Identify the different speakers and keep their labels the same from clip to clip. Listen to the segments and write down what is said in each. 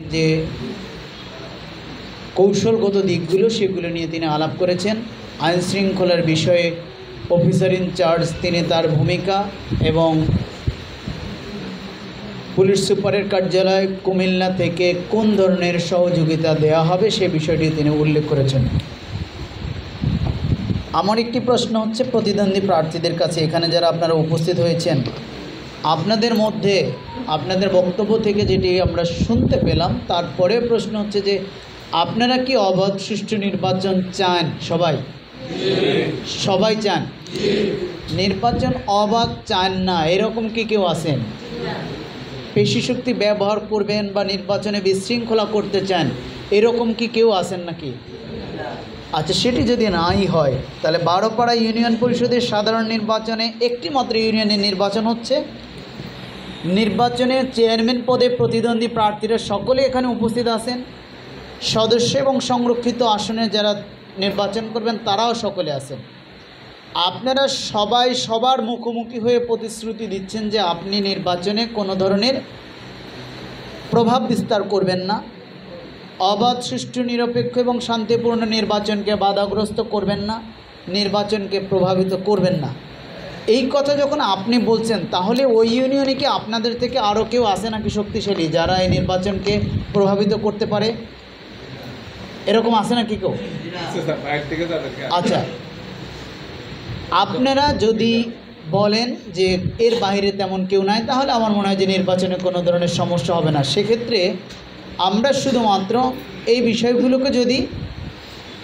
Speaker 1: যে কৌশলগত দিকগুলো সেগুলো নিয়ে তিনি আলাপ করেছেন। আইন শৃঙ্খলার বিষয়ে অফিসার ইনচার্জ তিনি তার ভূমিকা এবং পুলিশ সুপারের কার্যালয় কুমিল্লা থেকে কোন ধরনের সহযোগিতা দেওয়া হবে সে বিষয়টি তিনি উল্লেখ করেছেন। আমার একটি প্রশ্ন হচ্ছে প্রতিদ্বন্দ্বী প্রার্থীদের কাছে। এখানে যারা আপনারা উপস্থিত হয়েছেন, আপনাদের মধ্যে আপনাদের বক্তব্য থেকে যেটি আমরা শুনতে পেলাম তারপরে প্রশ্ন হচ্ছে যে, আপনারা কি অবাধ সুষ্ঠু নির্বাচন চান? সবাই? সবাই চান? নির্বাচন অবাধ চান না, এরকম কি কেউ আছেন? পেশি শক্তি ব্যবহার করবেন বা নির্বাচনে বিশৃঙ্খলা করতে চান, এরকম কি কেউ আছেন নাকি? আচ্ছা সেটি যদি নাই হয়, তাহলে বারোপাড়া ইউনিয়ন পরিষদের সাধারণ নির্বাচনে একটি মাত্র ইউনিয়নের নির্বাচন হচ্ছে। নির্বাচনে চেয়ারম্যান পদে প্রতিদ্বন্দ্বী প্রার্থীরা সকলে এখানে উপস্থিত আছেন। সদস্য এবং সংরক্ষিত আসনে যারা নির্বাচন করবেন, তারাও সকলে আছেন। আপনারা সবাই সবার মুখোমুখি হয়ে প্রতিশ্রুতি দিচ্ছেন যে আপনি নির্বাচনে কোনো ধরনের প্রভাব বিস্তার করবেন না। অবাধ, সুষ্ঠু, নিরপেক্ষ এবং শান্তিপূর্ণ নির্বাচনকে বাধাগ্রস্ত করবেন না। নির্বাচনকে প্রভাবিত করবেন না। এই কথা যখন আপনি বলছেন, তাহলে ওই ইউনিয়নে কি আপনাদের থেকে আরও কেউ আসে নাকি শক্তিশালী, যারা এই নির্বাচনকে প্রভাবিত করতে পারে? এরকম আসে নাকি কেউ? আচ্ছা। আপনারা যদি বলেন যে এর বাইরে তেমন কেউ নাই, তাহলে আমার মনে হয় যে নির্বাচনে কোনো ধরনের সমস্যা হবে না। সেক্ষেত্রে আমরা শুধুমাত্র এই বিষয়গুলোকে যদি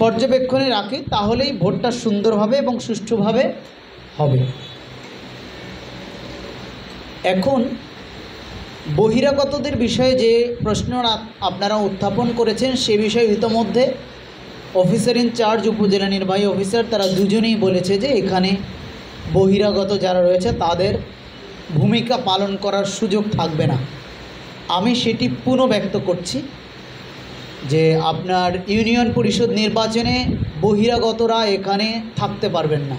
Speaker 1: পর্যবেক্ষণে রাখি, তাহলেই ভোটটা সুন্দরভাবে এবং সুষ্ঠুভাবে হবে। এখন বহিরাগতদের বিষয়ে যে প্রশ্ন আপনারা উত্থাপন করেছেন সে বিষয়ে ইতোমধ্যে অফিসার ইনচার্জ উপজেলা নির্বাহী অফিসার তারা দুজনেই বলেছে যে এখানে বহিরাগত যারা রয়েছে তাদের ভূমিকা পালন করার সুযোগ থাকবে না। আমি সেটি পুনঃব্যক্ত করছি যে আপনার ইউনিয়ন পরিষদ নির্বাচনে বহিরাগতরা এখানে থাকতে পারবেন না।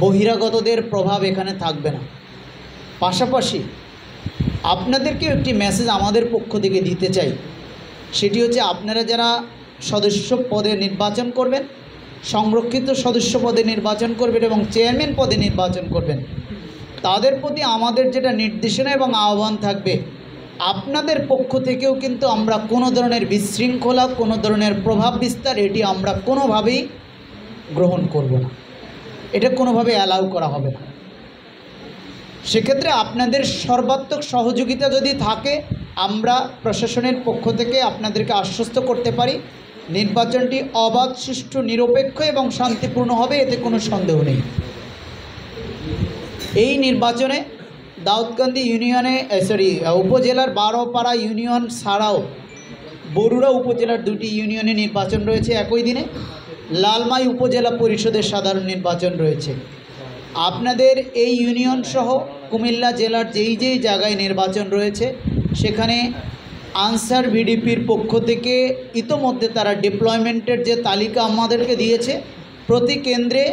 Speaker 1: বহিরাগতদের প্রভাব এখানে থাকবে না। পাশাপাশি আপনাদেরকেও একটি মেসেজ আমাদের পক্ষ থেকে দিতে চাই। সেটি হচ্ছে আপনারা যারা সদস্য পদে নির্বাচন করবেন, সংরক্ষিত সদস্য পদে নির্বাচন করবেন এবং চেয়ারম্যান পদে নির্বাচন করবেন, তাদের প্রতি আমাদের যেটা নির্দেশনা এবং আহ্বান থাকবে, আপনাদের পক্ষ থেকেও কিন্তু আমরা কোনো ধরনের বিশৃঙ্খলা, কোনো ধরনের প্রভাব বিস্তার এটি আমরা কোনোভাবেই গ্রহণ করব না। এটা কোনোভাবে অ্যালাউ করা হবে না। সেক্ষেত্রে আপনাদের সর্বাত্মক সহযোগিতা যদি থাকে, আমরা প্রশাসনের পক্ষ থেকে আপনাদেরকে আশ্বস্ত করতে পারি। নির্বাচনটি অবাধ, সুষ্ঠু, নিরপেক্ষ এবং শান্তিপূর্ণ হবে, এতে কোনো সন্দেহ নেই। এই নির্বাচনে দাউদকান্দি ইউনিয়নে সরি, উপজেলার বারোপাড়া ইউনিয়ন ছাড়াও বরুড়া উপজেলার দুটি ইউনিয়নে নির্বাচন রয়েছে একই দিনে। লালমাই উপজেলা পরিষদের সাধারণ নির্বাচন রয়েছে। আপনাদের এই ইউনিয়ন সহ কুমিল্লা জেলার যেই যেই জায়গায় নির্বাচন রয়েছে, সেখানে আনসার ভিডিপির পক্ষ থেকে ইতোমধ্যে তারা ডিপ্লয়মেন্টের যে তালিকা আমাদেরকে দিয়েছে, প্রতি কেন্দ্রে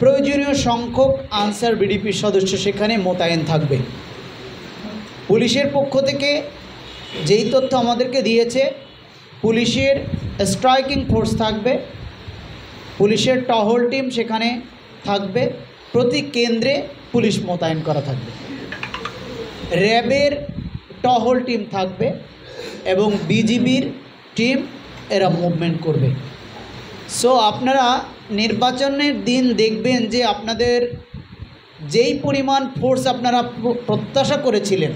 Speaker 1: প্রয়োজনীয় সংখ্যক আনসার বিডিপির সদস্য সেখানে মোতায়েন থাকবে। পুলিশের পক্ষ থেকে যেই তথ্য আমাদেরকে দিয়েছে, পুলিশের স্ট্রাইকিং ফোর্স থাকবে, পুলিশের টহল টিম সেখানে থাকবে, প্রতি কেন্দ্রে পুলিশ মোতায়েন করা থাকবে। র্যাবের টহল টিম থাকবে এবং বিজিবির টিম এরা মুভমেন্ট করবে। সো আপনারা নির্বাচনের দিন দেখবেন যে আপনাদের যেই পরিমাণ ফোর্স আপনারা প্রত্যাশা করেছিলেন,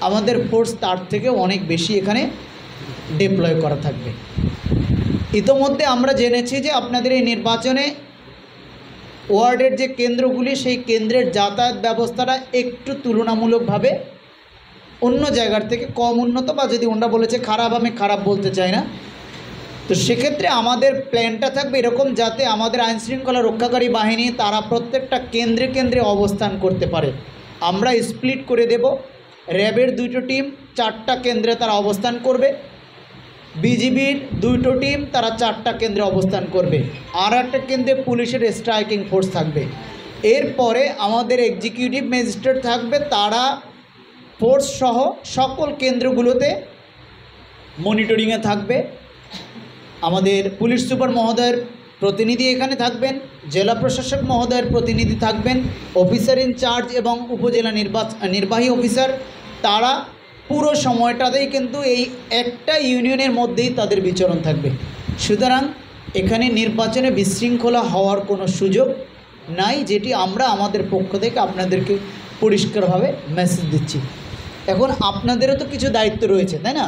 Speaker 1: আমাদের ফোর্স তার থেকে অনেক বেশি এখানে ডিপ্লয় করা থাকবে। ইতোমধ্যে আমরা জেনেছি যে আপনাদের এই নির্বাচনে ওয়ার্ডের যে কেন্দ্রগুলি, সেই কেন্দ্রের যাতায়াত ব্যবস্থাটা একটু তুলনামূলকভাবে অন্য জায়গার থেকে কম উন্নত বা যদি ওনরা বলেছে খারাপ, আমি খারাপ বলতে চাই না। তো সেক্ষেত্রে আমাদের প্ল্যানটা থাকবে এরকম যাতে আমাদের আইনশৃঙ্খলা রক্ষাকারী বাহিনী তারা প্রত্যেকটা কেন্দ্রে কেন্দ্রে অবস্থান করতে পারে। আমরা স্প্লিট করে দেব। র্যাবের দুটো টিম চারটা কেন্দ্রে তারা অবস্থান করবে। বিজিবির দুটো টিম তারা চারটা কেন্দ্রে অবস্থান করবে, আর একটা কেন্দ্রে পুলিশের স্ট্রাইকিং ফোর্স থাকবে। এরপরে আমাদের এক্সিকিউটিভ ম্যাজিস্ট্রেট থাকবে, তারা ফোর্স সহ সকল কেন্দ্রগুলোতে মনিটরিংয়ে থাকবে। আমাদের পুলিশ সুপার মহোদয়ের প্রতিনিধি এখানে থাকবেন, জেলা প্রশাসক মহোদয়ের প্রতিনিধি থাকবেন, অফিসার ইনচার্জ এবং উপজেলা নির্বাচ, নির্বাহী অফিসার, তারা পুরো সময়টাতেই কিন্তু এই একটা ইউনিয়নের মধ্যেই তাদের বিচরণ থাকবে। সুতরাং এখানে নির্বাচনে বিশৃঙ্খলা হওয়ার কোনো সুযোগ নাই, যেটি আমরা আমাদের পক্ষ থেকে আপনাদেরকে পরিষ্কারভাবে মেসেজ দিচ্ছি। এখন আপনাদেরও তো কিছু দায়িত্ব রয়েছে, তাই না?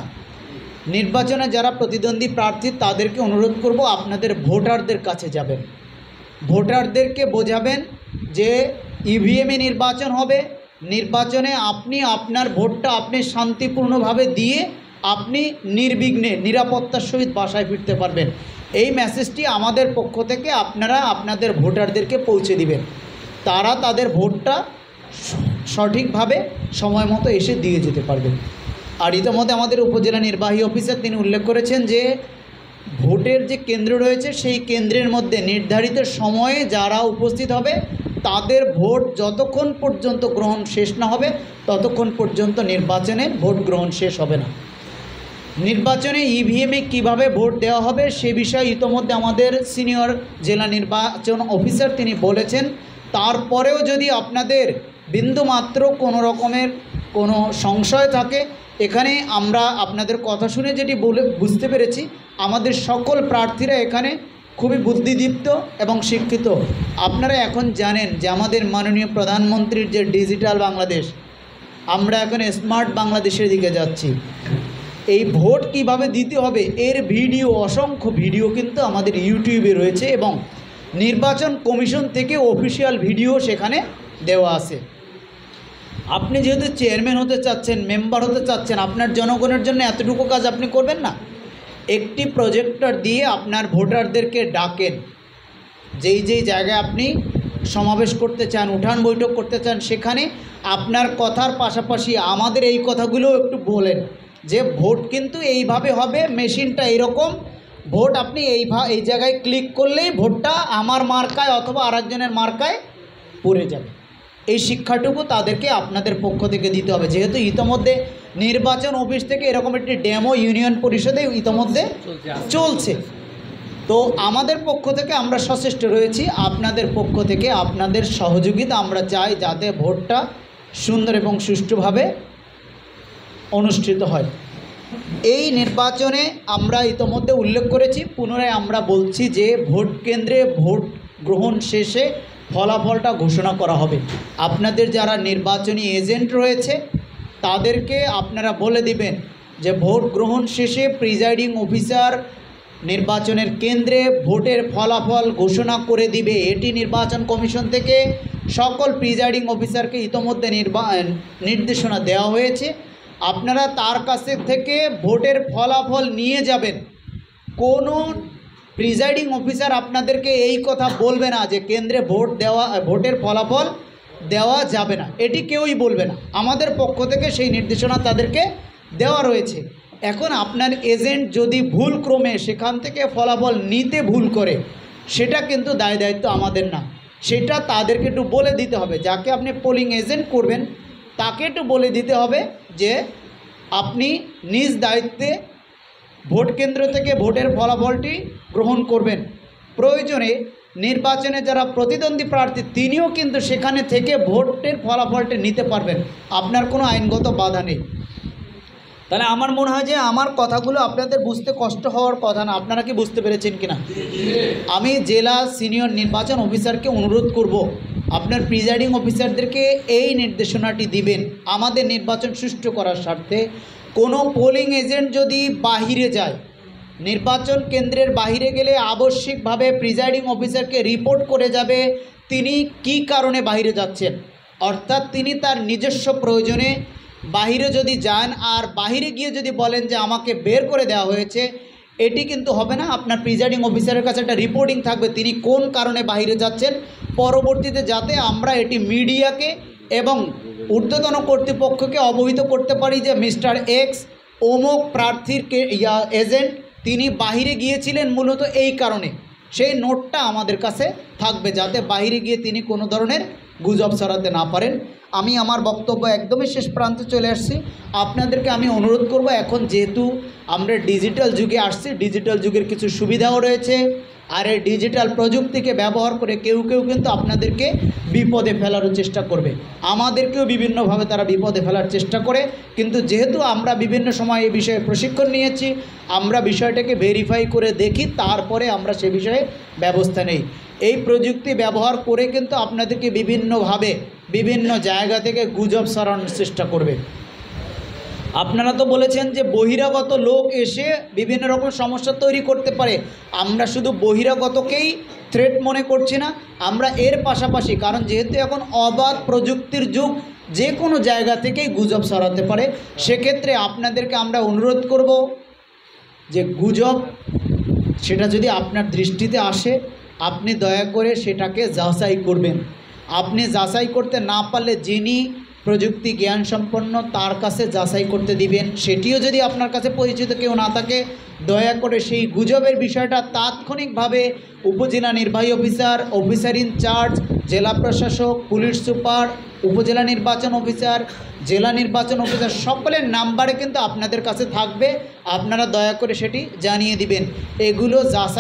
Speaker 1: নির্বাচনে যারা প্রতিদ্বন্দ্বী প্রার্থী, তাদেরকে অনুরোধ করব আপনাদের ভোটারদের কাছে যাবেন। ভোটারদেরকে বোঝাবেন যে ইভিএমে নির্বাচন হবে নির্বাচনে আপনি আপনার ভোটটা আপনি শান্তিপূর্ণভাবে দিয়ে আপনি নির্বিঘ্নে নিরাপত্তার সহিত বাসায় ফিরতে পারবেন। এই মেসেজটি আমাদের পক্ষ থেকে আপনারা আপনাদের ভোটারদেরকে পৌঁছে দিবেন। তারা তাদের ভোটটা সঠিকভাবে সময় মতো এসে দিয়ে যেতে পারবেন আর ইতিমধ্যে আমাদের উপজেলা নির্বাহী অফিসার তিনি উল্লেখ করেছেন যে, ভোটের যে কেন্দ্র রয়েছে সেই কেন্দ্রের মধ্যে নির্ধারিত সময়ে যারা উপস্থিত হবে তাদের ভোট যতক্ষণ পর্যন্ত গ্রহণ শেষ না হবে, ততক্ষণ পর্যন্ত নির্বাচনে ভোট গ্রহণ শেষ হবে না। নির্বাচনে ইভিএমে কীভাবে ভোট দেওয়া হবে সে বিষয়ে ইতোমধ্যে আমাদের সিনিয়র জেলা নির্বাচন অফিসার তিনি বলেছেন। তারপরেও যদি আপনাদের বিন্দুমাত্র কোনো রকমের কোনো সংশয় থাকে, এখানে আমরা আপনাদের কথা শুনে যেটি বলে, বুঝতে পেরেছি, আমাদের সকল প্রার্থীরা এখানে খুবই বুদ্ধিদীপ্ত এবং শিক্ষিত। আপনারা এখন জানেন যে আমাদের মাননীয় প্রধানমন্ত্রীর যে ডিজিটাল বাংলাদেশ, আমরা এখন স্মার্ট বাংলাদেশের দিকে যাচ্ছি। এই ভোট কীভাবে দিতে হবে, এর ভিডিও, অসংখ্য ভিডিও কিন্তু আমাদের ইউটিউবে রয়েছে এবং নির্বাচন কমিশন থেকে অফিসিয়াল ভিডিও সেখানে দেওয়া আছে। আপনি যেহেতু চেয়ারম্যান হতে চাচ্ছেন, মেম্বার হতে চাচ্ছেন, আপনার জনগণের জন্য এতটুকু কাজ আপনি করবেন না? একটি প্রজেক্টর দিয়ে আপনার ভোটারদেরকে ডাকেন। যেই যেই জায়গায় আপনি সমাবেশ করতে চান, উঠান বৈঠক করতে চান, সেখানে আপনার কথার পাশাপাশি আমাদের এই কথাগুলো একটু বলেন যে ভোট কিন্তু এইভাবে হবে, মেশিনটা এরকম, ভোট আপনি এই এই জায়গায় ক্লিক করলেই ভোটটা আমার মার্কায় অথবা আরেকজনের মার্কায় পড়ে যাবে। এই শিক্ষাটুকু তাদেরকে আপনাদের পক্ষ থেকে দিতে হবে। যেহেতু ইতোমধ্যে নির্বাচন অফিস থেকে এরকম একটি ডেমো ইউনিয়ন পরিষদে ইতোমধ্যে চলছে তো আমাদের পক্ষ থেকে আমরা সচেষ্ট রয়েছি। আপনাদের পক্ষ থেকে আপনাদের সহযোগিতা আমরা চাই যাতে ভোটটা সুন্দর এবং সুষ্ঠুভাবে অনুষ্ঠিত হয়। এই নির্বাচনে আমরা ইতোমধ্যে উল্লেখ করেছি। পুনরায় আমরা বলছি যে ভোট কেন্দ্রে ভোট গ্রহণ শেষে ফলাফলটা ঘোষণা করা হবে। আপনাদের যারা নির্বাচনী এজেন্ট রয়েছে, তাদেরকে আপনারা বলে দিবেন যে ভোট গ্রহণ শেষে প্রিজাইডিং অফিসার নির্বাচনের কেন্দ্রে ভোটের ফলাফল ঘোষণা করে দিবে। এটি নির্বাচন কমিশন থেকে সকল প্রিজাইডিং অফিসারকে ইতোমধ্যে নির্বা, নির্দেশনা দেওয়া হয়েছে। আপনারা তার কাছে থেকে ভোটের ফলাফল নিয়ে যাবেন। কোনো প্রিজাইডিং অফিসার আপনাদেরকে এই কথা বলবে না যে কেন্দ্রে ভোট দেওয়া, ভোটের ফলাফল দেওয়া যাবে না। এটি কেউই বলবে না। আমাদের পক্ষ থেকে সেই নির্দেশনা তাদেরকে দেওয়া রয়েছে। এখন আপনার এজেন্ট যদি ভুল ক্রমে সেখান থেকে ফলাফল নিতে ভুল করে, সেটা কিন্তু দায় দায়িত্ব আমাদের না। সেটা তাদেরকে একটু বলে দিতে হবে। যাকে আপনি পোলিং এজেন্ট করবেন, তাকে একটু বলে দিতে হবে যে আপনি নিজ দায়িত্বে ভোট কেন্দ্র থেকে ভোটের ফলাফলটি গ্রহণ করবেন। প্রয়োজনে নির্বাচনে যারা প্রতিদ্বন্দ্বী প্রার্থী, তিনিও কিন্তু সেখানে থেকে ভোটের ফলাফলটি নিতে পারবেন। আপনার কোনো আইনগত বাধা নেই। তাহলে আমার মনে হয় যে আমার কথাগুলো আপনাদের বুঝতে কষ্ট হওয়ার কথা না। আপনারা কি বুঝতে পেরেছেন কিনা? আমি জেলা সিনিয়র নির্বাচন অফিসারকে অনুরোধ করব, আপনার প্রিজাইডিং অফিসারদেরকে এই নির্দেশনাটি দিবেন। আমাদের নির্বাচন সুষ্ঠু করার স্বার্থে কোনো পোলিং এজেন্ট যদি বাহিরে যায়, নির্বাচন কেন্দ্রের বাইরে গেলে আবশ্যিকভাবে প্রিজাইডিং অফিসারকে রিপোর্ট করে যাবে তিনি কি কারণে বাইরে যাচ্ছেন। অর্থাৎ তিনি তার নিজস্ব প্রয়োজনে বাহিরে যদি যান আর বাহিরে গিয়ে যদি বলেন যে আমাকে বের করে দেওয়া হয়েছে, এটি কিন্তু হবে না। আপনার প্রিজাইডিং অফিসারের কাছে একটা রিপোর্টিং থাকবে তিনি কোন কারণে বাইরে যাচ্ছেন। পরবর্তীতে যাতে আমরা এটি মিডিয়াকে এবং ঊর্ধ্বতন কর্তৃপক্ষকে অবহিত করতে পারি যে মিস্টার এক্স, অমুক প্রার্থীর ইয়া, এজেন্ট, তিনি বাহিরে গিয়েছিলেন মূলত এই কারণে। সেই নোটটা আমাদের কাছে থাকবে যাতে বাইরে গিয়ে তিনি কোনো ধরনের গুজব ছড়াতে না পারেন। আমি আমার বক্তব্য একদমই শেষ প্রান্তে চলে আসছি। আপনাদেরকে আমি অনুরোধ করব, এখন যেহেতু আমরা ডিজিটাল যুগে আসছি, ডিজিটাল যুগের কিছু সুবিধাও রয়েছে আর এই ডিজিটাল প্রযুক্তিকে ব্যবহার করে কেউ কেউ কিন্তু আপনাদেরকে বিপদে ফেলারও চেষ্টা করবে। আমাদেরকেও বিভিন্নভাবে তারা বিপদে ফেলার চেষ্টা করে। কিন্তু যেহেতু আমরা বিভিন্ন সময় এই বিষয়ে প্রশিক্ষণ নিয়েছি, আমরা বিষয়টাকে ভেরিফাই করে দেখি, তারপরে আমরা সে বিষয়ে ব্যবস্থা নেই। এই প্রযুক্তি ব্যবহার করে কিন্তু আপনাদেরকে বিভিন্নভাবে, বিভিন্ন জায়গা থেকে গুজব সরানোর চেষ্টা করবে। আপনারা তো বলেছেন যে বহিরাগত লোক এসে বিভিন্ন রকম সমস্যা তৈরি করতে পারে। আমরা শুধু বহিরাগতকেই থ্রেট মনে করছি না, আমরা এর পাশাপাশি, কারণ যেহেতু এখন অবাধ প্রযুক্তির যুগ যে কোনো জায়গা থেকেই গুজব সরাতে পারে। সেক্ষেত্রে আপনাদেরকে আমরা অনুরোধ করব যে গুজব, সেটা যদি আপনার দৃষ্টিতে আসে, আপনি দয়া করে সেটাকে যাচাই করবেন। আপনি যাচাই করতে না পারলে যিনি প্রযুক্তি জ্ঞান সম্পন্ন তার কাছে যাচাই করতে দিবেন। সেটিও যদি আপনার কাছে পরিচিত কেউ না থাকে, দয়া করে সেই গুজবের বিষয়টা তাৎক্ষণিকভাবে উপজেলা নির্বাহী অফিসার অফিসার ইনচার্জ, জেলা প্রশাসক, পুলিশ সুপার, উপজেলা নির্বাচন অফিসার, জেলা নির্বাচন অফিসার সকলের নাম্বারে কিন্তু আপনাদের কাছে থাকবে। আপনারা দয়া করে সেটি জানিয়ে দিবেন। এগুলো যাচাই